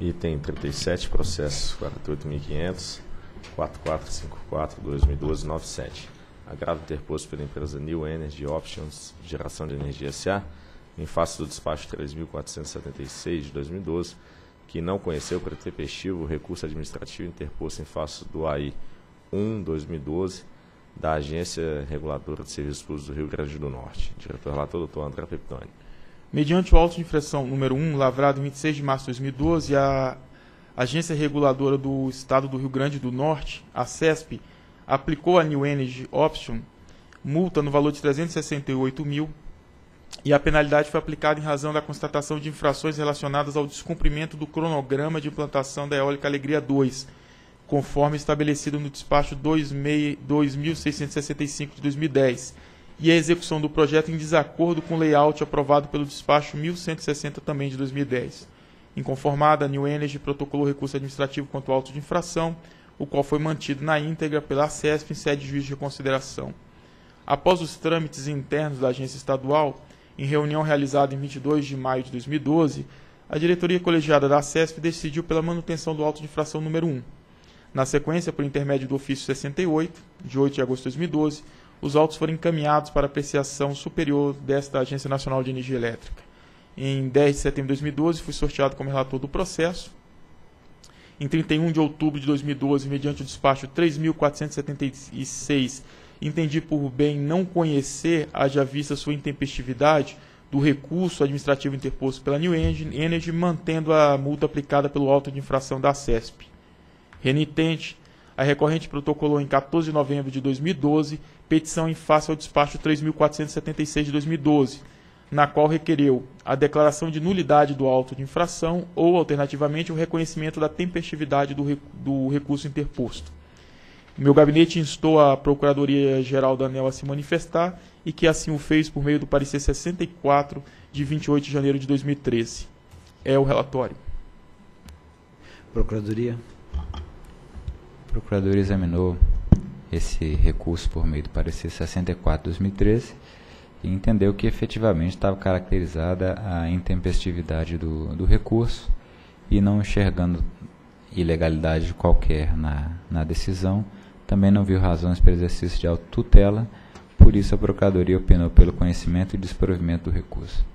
Item 37, processo 48.500, 4454, 2012, 97. Agravo interposto pela empresa New Energy Options, Geração de Energia S.A., em face do despacho 3.476 de 2012, que não conheceu para tempestivo o recurso administrativo interposto em face do AI 1-2012 da Agência Reguladora de Serviços Públicos do Rio Grande do Norte. Diretor relator, doutor André Peptoni. Mediante o auto de infração número 1, lavrado em 26 de março de 2012, a Agência Reguladora do Estado do Rio Grande do Norte, a CESP, aplicou à New Energy Option multa no valor de 368 mil e a penalidade foi aplicada em razão da constatação de infrações relacionadas ao descumprimento do cronograma de implantação da Eólica Alegria 2, conforme estabelecido no despacho 2665 de 2010 e a execução do projeto em desacordo com o layout aprovado pelo despacho 1160 também de 2010. Inconformada, a New Energy protocolou recurso administrativo contra o auto de infração, o qual foi mantido na íntegra pela ACESP em sede de juízo de reconsideração. Após os trâmites internos da agência estadual, em reunião realizada em 22 de maio de 2012, a diretoria colegiada da ACESP decidiu pela manutenção do auto de infração número 1. Na sequência, por intermédio do ofício 68, de 8 de agosto de 2012, os autos foram encaminhados para apreciação superior desta Agência Nacional de Energia Elétrica. Em 10 de setembro de 2012, fui sorteado como relator do processo. Em 31 de outubro de 2012, mediante o despacho 3.476, entendi por bem não conhecer, haja vista sua intempestividade, do recurso administrativo interposto pela New Energy, mantendo a multa aplicada pelo auto de infração da CESP. Renitente, a recorrente protocolou em 14 de novembro de 2012 petição em face ao despacho 3.476 de 2012, na qual requereu a declaração de nulidade do auto de infração ou, alternativamente, o reconhecimento da tempestividade do, do recurso interposto. Meu gabinete instou a Procuradoria-Geral da ANEL a se manifestar e que assim o fez por meio do parecer 64 de 28 de janeiro de 2013. É o relatório. Procuradoria. A Procuradoria examinou esse recurso por meio do parecer 64/2013 e entendeu que efetivamente estava caracterizada a intempestividade do, do recurso e não enxergando ilegalidade qualquer na, na decisão, também não viu razões para exercício de autotutela, por isso a Procuradoria opinou pelo conhecimento e desprovimento do recurso.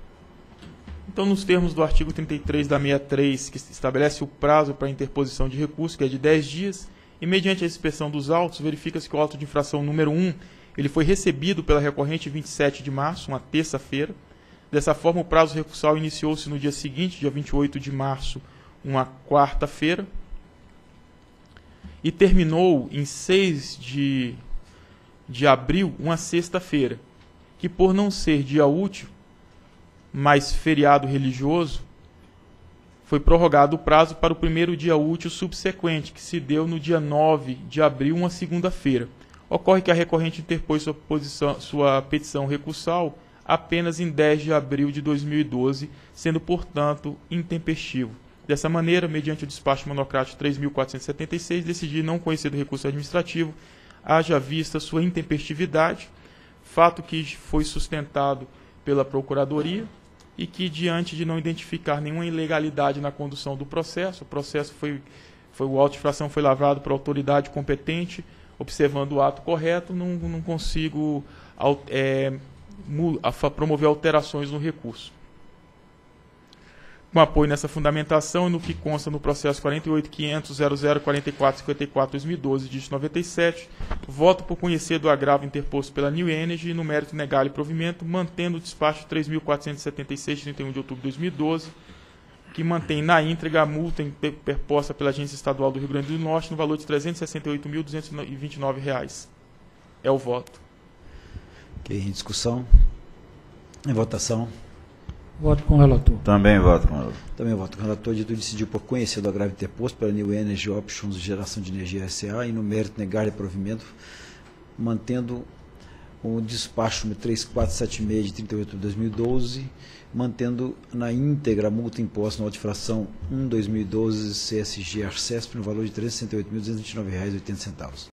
Então, nos termos do artigo 33 da 63, que estabelece o prazo para interposição de recurso, que é de 10 dias, e mediante a inspeção dos autos, verifica-se que o auto de infração número 1 ele foi recebido pela recorrente 27 de março, uma terça-feira. Dessa forma, o prazo recursal iniciou-se no dia seguinte, dia 28 de março, uma quarta-feira, e terminou em 6 de, de abril, uma sexta-feira, que por não ser dia útil, mas feriado religioso, foi prorrogado o prazo para o primeiro dia útil subsequente, que se deu no dia 9 de abril, uma segunda-feira. Ocorre que a recorrente interpôs sua, posição, sua petição recursal apenas em 10 de abril de 2012, sendo, portanto, intempestivo. Dessa maneira, mediante o despacho monocrático 3.476, decidi não conhecer do recurso administrativo, haja vista sua intempestividade, fato que foi sustentado pela Procuradoria, e que, diante de não identificar nenhuma ilegalidade na condução do processo, o processo foi, foi o auto de infração foi lavrado por autoridade competente, observando o ato correto, não, não consigo é, promover alterações no recurso com apoio nessa fundamentação e no que consta no processo 48.500.0044.54.2012, dígito 97, voto por conhecer do agravo interposto pela New Energy no mérito negar e provimento, mantendo o despacho 3.476, 31 de outubro de 2012, que mantém na íntegra a multa interposta pela Agência Estadual do Rio Grande do Norte no valor de R$ 368.229. É o voto. Ok, em discussão. Em votação. Voto com o relator. Também voto com o relator. Também voto com o relator. Dito decidiu por conhecer do agravo interposto pela New Energy Options Geração de Energia SA e no mérito negar provimento, mantendo o despacho 3476 de 38 de 2012, mantendo na íntegra a multa imposta na notificação 1 2012 CSG Arcesp no valor de R$ 368.229,80.